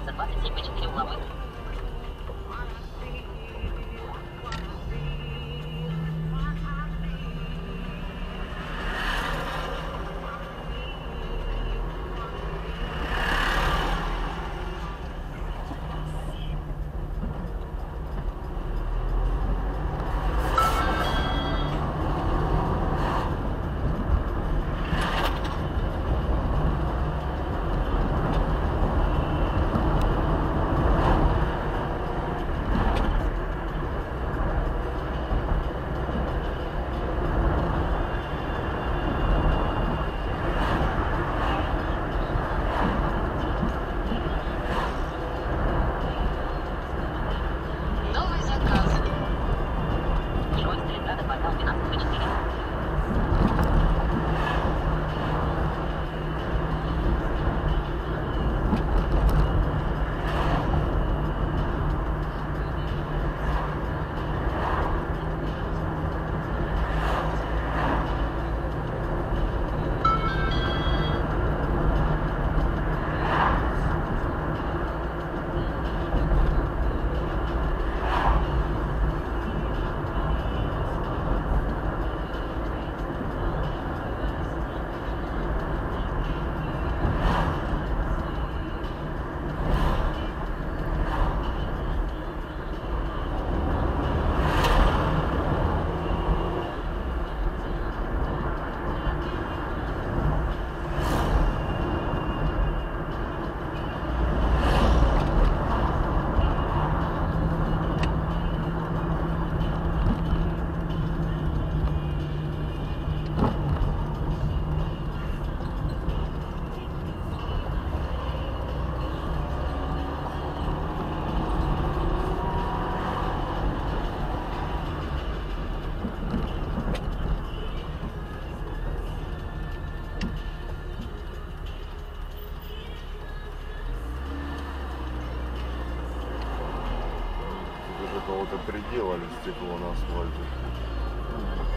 улица 27, Б4 угловой. уже кого-то приделали стекло на асфальте.